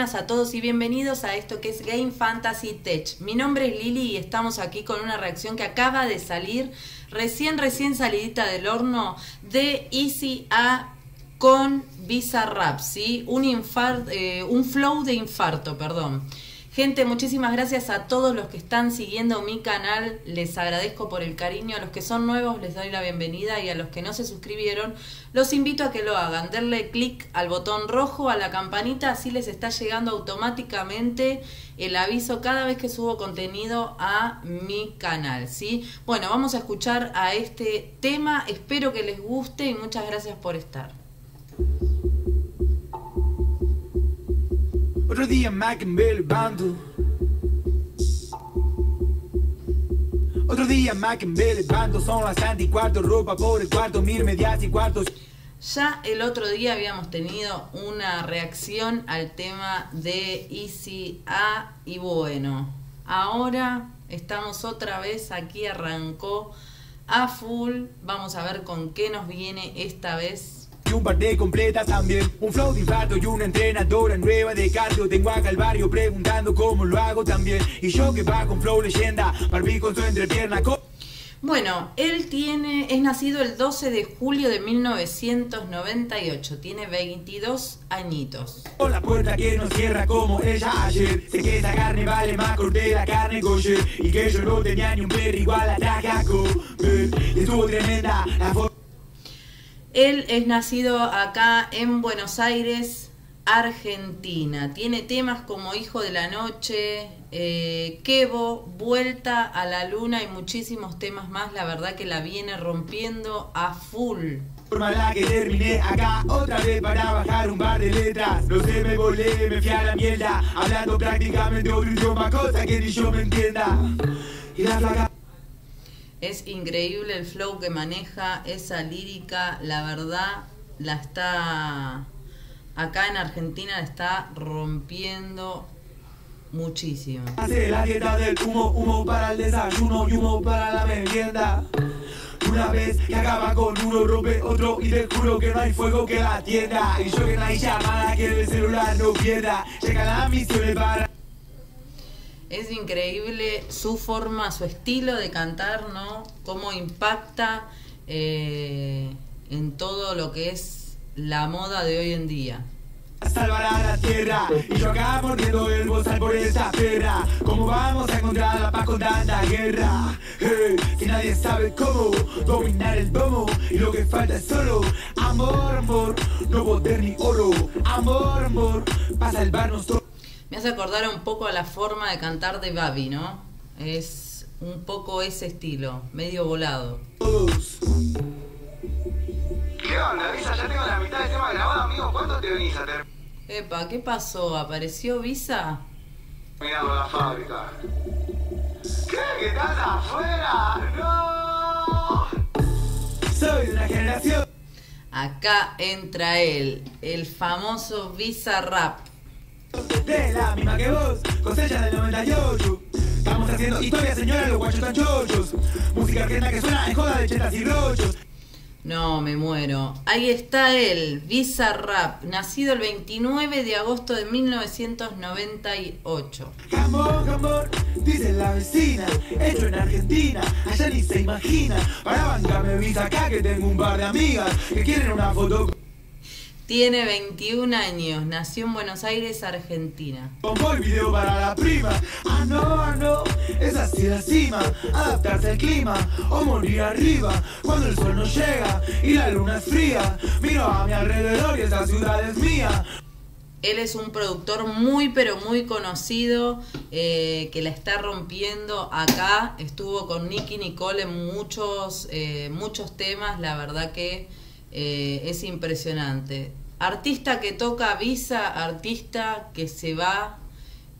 a todos y bienvenidos a esto que es Game Fantasy Tech. Mi nombre es Lili y estamos aquí con una reacción que acaba de salir, recién, recién salidita del horno, de Easy A con Bizarrap, ¿sí? Un, eh, un flow de infarto, perdón. Gente, muchísimas gracias a todos los que están siguiendo mi canal. Les agradezco por el cariño. A los que son nuevos les doy la bienvenida y a los que no se suscribieron los invito a que lo hagan. Denle clic al botón rojo, a la campanita, así les está llegando automáticamente el aviso cada vez que subo contenido a mi canal. ¿sí? Bueno, vamos a escuchar a este tema. Espero que les guste y muchas gracias por estar. Otro día Mac en bando. Otro día Mac en bando. Son las y cuarto, ropa por el cuarto, mil medias y cuartos. Ya el otro día habíamos tenido una reacción al tema de Easy A y bueno, ahora estamos otra vez aquí, arrancó a full. Vamos a ver con qué nos viene esta vez y un par de completas también. Un flow de infarto y una entrenadora nueva de cardio. Tengo a Calvario preguntando cómo lo hago también. Y yo que va con flow leyenda, Barbie con su entrepierna. Bueno, él tiene, es nacido el 12 de julio de 1998, tiene 22 añitos. Con la puerta que no cierra como ella ayer, sé que esa carne vale más corte la carne kosher y que yo no tenía ni un perro igual a la Y estuvo tremenda la forma él es nacido acá en Buenos Aires, Argentina. Tiene temas como Hijo de la Noche, eh, Kevo, Vuelta a la Luna y muchísimos temas más. La verdad que la viene rompiendo a full. Forma la que terminé acá otra vez para bajar un par de letras. No sé, me volé, me fui a la mierda. Hablando prácticamente otro idioma, cosa que ni yo me entienda. Y la flaca es increíble el flow que maneja, esa lírica, la verdad, la está, acá en Argentina la está rompiendo muchísimo. Hace la dieta del humo, humo para el desayuno y humo para la merienda. Una vez que acaba con uno, rompe otro y te juro que no hay fuego que la tienda. Y yo que no hay llamada, que el celular no pierda. Llega la misión para... Es increíble su forma, su estilo de cantar, ¿no? Cómo impacta eh, en todo lo que es la moda de hoy en día. Salvar a la tierra y yo acá mordiendo el bozal por esa perra. ¿Cómo vamos a encontrar la paz con guerra? si nadie sabe cómo dominar el domo y lo que falta es solo amor, amor, no poder ni oro. Amor, amor, para salvarnos todos. Me hace acordar un poco a la forma de cantar de Babi, ¿no? Es un poco ese estilo, medio volado. ¿Qué onda, Visa? Ya tengo la mitad del tema grabado, amigo. ¿Cuánto te venís a tener? Epa, ¿qué pasó? ¿Apareció Visa? Mirando la fábrica. ¿Qué? ¿Que estás afuera? ¡No! Soy una generación. Acá entra él, el famoso Visa Rap de la misma que vos, cosecha del 98. Estamos haciendo historia, señora, los guachos tan chochos. Música argentina que suena en joda de chetas y rochos. No, me muero. Ahí está él, Visa Rap, nacido el 29 de agosto de 1998. Amor, amor, dice la vecina, hecho en Argentina, allá ni se imagina. Para bancarme Visa acá que tengo un par de amigas que quieren una foto tiene 21 años, nació en Buenos Aires, Argentina. Pongo el video para la prima. Ah, no, ah, no, es así la cima. Adaptarse al clima o morir arriba. Cuando el sol no llega y la luna es fría. Miro a mi alrededor y esa ciudad es mía. Él es un productor muy pero muy conocido eh, que la está rompiendo acá. Estuvo con Nicky Nicole en muchos, eh, muchos temas. La verdad que eh, es impresionante. Artista que toca visa, artista que se va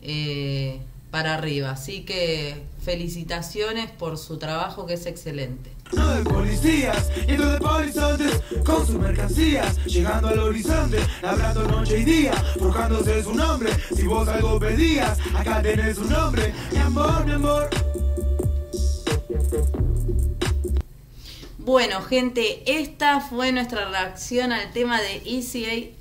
eh, para arriba. Así que felicitaciones por su trabajo que es excelente. No de policías, yendo de polizontes con sus mercancías, llegando al horizonte, labrando noche y día, forjándose su nombre. Si vos algo pedías, acá tenés un nombre, mi amor, mi amor. Bueno, gente, esta fue nuestra reacción al tema de ECA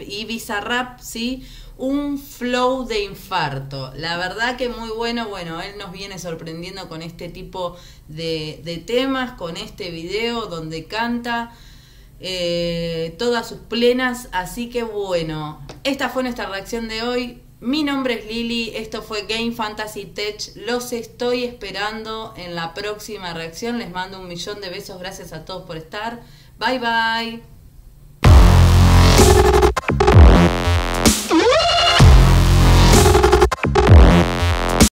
y Bizarrap, ¿sí? un flow de infarto. La verdad que muy bueno, bueno, él nos viene sorprendiendo con este tipo de, de temas, con este video donde canta eh, todas sus plenas, así que bueno, esta fue nuestra reacción de hoy. Mi nombre es Lili, esto fue Game Fantasy Tech, los estoy esperando en la próxima reacción, les mando un millón de besos, gracias a todos por estar, bye bye.